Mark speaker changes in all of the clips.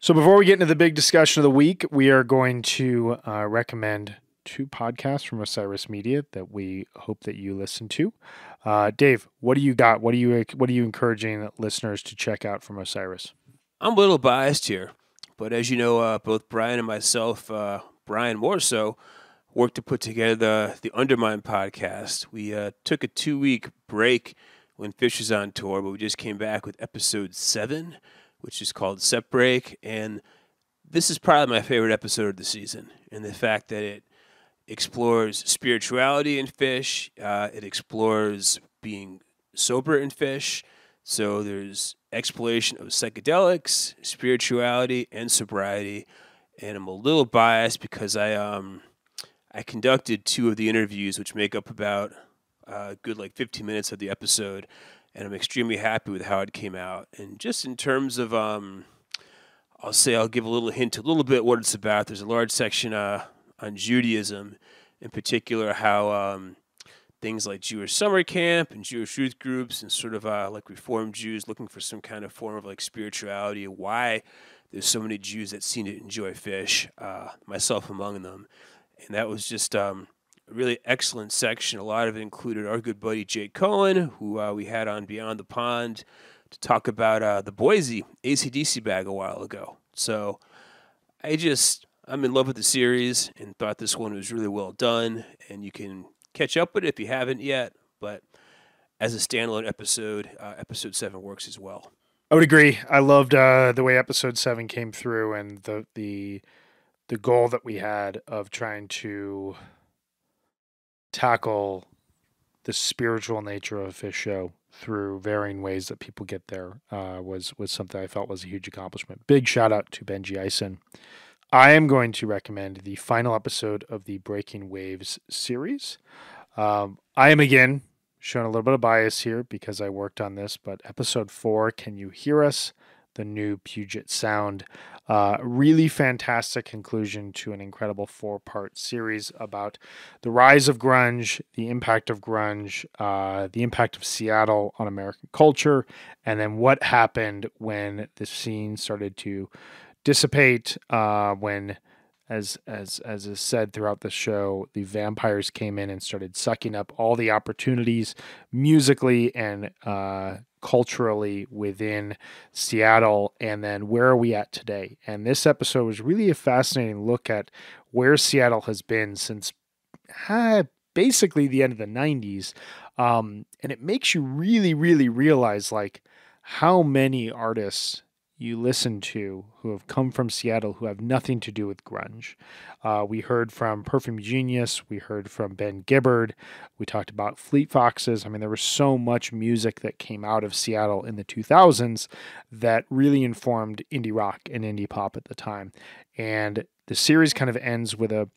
Speaker 1: So before we get into the big discussion of the week, we are going to uh, recommend two podcasts from Osiris Media that we hope that you listen to. Uh, Dave, what do you got? What are you what are you encouraging listeners to check out from Osiris?
Speaker 2: I'm a little biased here, but as you know, uh, both Brian and myself, uh, Brian more so, worked to put together the, the Undermine podcast. We uh, took a two week break when Phish was on tour, but we just came back with episode seven, which is called Setbreak. And this is probably my favorite episode of the season, and the fact that it explores spirituality in Phish, uh, it explores being sober in Phish. So there's exploration of psychedelics, spirituality, and sobriety. And I'm a little biased because I um I conducted two of the interviews, which make up about a uh, good like 15 minutes of the episode, and I'm extremely happy with how it came out. And just in terms of um, I'll say I'll give a little hint, a little bit what it's about. There's a large section uh, on Judaism, in particular how um, things like Jewish summer camp and Jewish youth groups and sort of uh, like Reformed Jews looking for some kind of form of like spirituality, why there's so many Jews that seem to enjoy Phish, uh, myself among them. And that was just um, really excellent section. A lot of it included our good buddy Jake Cohen, who uh, we had on Beyond the Pond to talk about uh, the Boise ACDC bag a while ago. So I just, I'm in love with the series and thought this one was really well done. And you can catch up with it if you haven't yet. But as a standalone episode, uh, episode seven works as well.
Speaker 1: I would agree. I loved uh, the way episode seven came through and the the the goal that we had of trying to tackle the spiritual nature of a Phish show through varying ways that people get there uh, was was something I felt was a huge accomplishment. Big shout out to Benjy Eisen. I am going to recommend the final episode of the Breaking Waves series. Um, I am again showing a little bit of bias here because I worked on this, but episode four, Can You Hear Us? The new Puget Sound. Uh, really fantastic conclusion to an incredible four part series about the rise of grunge, the impact of grunge, uh, the impact of Seattle on American culture, and then what happened when the scene started to dissipate uh, when as as as is said throughout the show, the vampires came in and started sucking up all the opportunities musically and uh, culturally within Seattle. And then where are we at today? And this episode was really a fascinating look at where Seattle has been since uh, basically the end of the '90s, um, and it makes you really, really realize like how many artists you listen to who have come from Seattle who have nothing to do with grunge. Uh, we heard from Perfume Genius, we heard from Ben Gibbard, we talked about Fleet Foxes. I mean, there was so much music that came out of Seattle in the 2000s that really informed indie rock and indie pop at the time. And the series kind of ends with a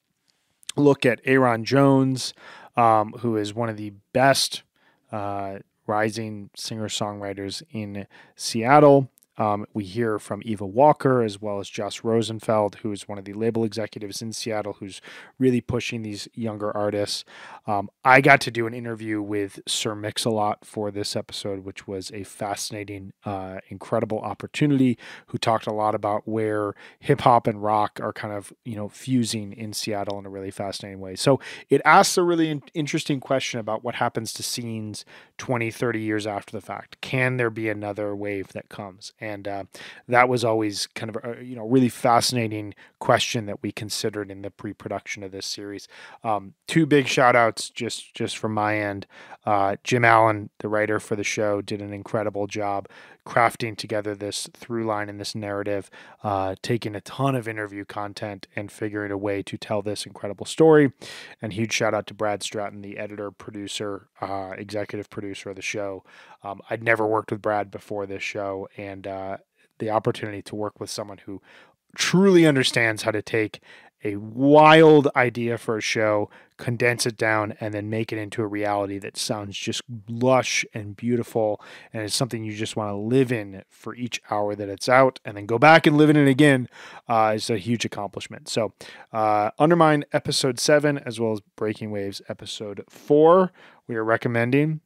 Speaker 1: look at Aaron Jones, um, who is one of the best. Uh, rising singer songwriters in Seattle. Um, we hear from Eva Walker as well as Josh Rosenfeld, who is one of the label executives in Seattle, who's really pushing these younger artists. Um, I got to do an interview with Sir Mix-a-Lot for this episode, which was a fascinating, uh, incredible opportunity. Who talked a lot about where hip hop and rock are kind of you know fusing in Seattle in a really fascinating way. So it asks a really in- interesting question about what happens to scenes 20, 30 years after the fact. Can there be another wave that comes? And uh, that was always kind of a you know really fascinating question that we considered in the pre-production of this series. Um, two big shout outs just just from my end. Uh, Jim Allen, the writer for the show, did an incredible job crafting together this through line and this narrative, uh, taking a ton of interview content and figuring a way to tell this incredible story. And huge shout out to Brad Stratton, the editor, producer, uh, executive producer of the show. Um, I'd never worked with Brad before this show, and uh, the opportunity to work with someone who truly understands how to take a wild idea for a show, condense it down, and then make it into a reality that sounds just lush and beautiful. And it's something you just want to live in for each hour that it's out, and then go back and live in it again uh, is a huge accomplishment. So, uh, Undermine episode seven, as well as Breaking Waves episode four, we are recommending.